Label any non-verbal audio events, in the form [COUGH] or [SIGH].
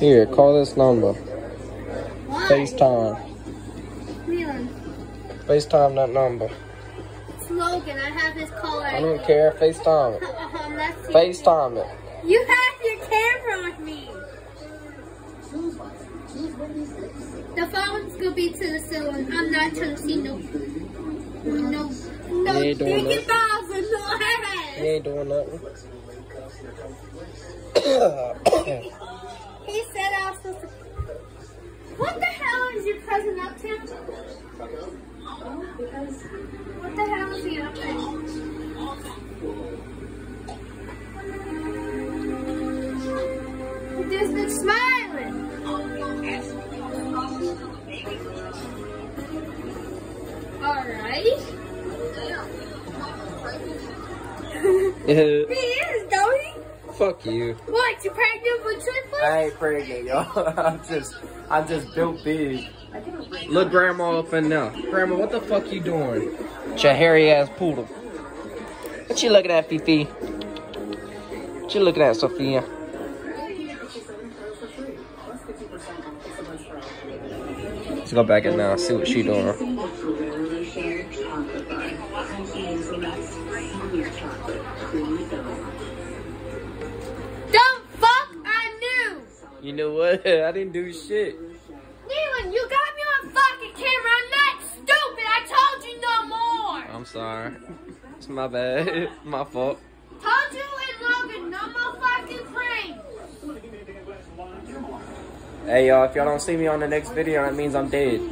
Here, call this number. Why? FaceTime. Leland, FaceTime that number. it's Logan. I have his caller. I don't care. FaceTime it. [LAUGHS] Um, FaceTime it. You have your camera on me. The phone's gonna be to the ceiling. I'm not trying to see no, no, no You ain't doing dick balls in no ass. He ain't doing nothing. [COUGHS] [COUGHS] [COUGHS] Because what the hell is he up to? This bitch smiling. Alright. [LAUGHS] He is, don't he? Fuck you. What, you pregnant with triplets? I ain't pregnant, y'all. [LAUGHS] I'm just, I'm just built big. Look grandma up in there. Grandma, what the fuck you doing? With your hairy ass poodle. What you looking at, Fifi? What you looking at, Sophia? Let's go back in now, see what she doing. Don't fuck, I knew! You know what? [LAUGHS] I didn't do shit. Neelan, you got me on fucking camera. I'm not stupid. I told you no more. I'm sorry. It's my bad. [LAUGHS] my fault. Told you and Logan, no more fucking pranks. Hey, y'all, if y'all don't see me on the next video, that means I'm dead.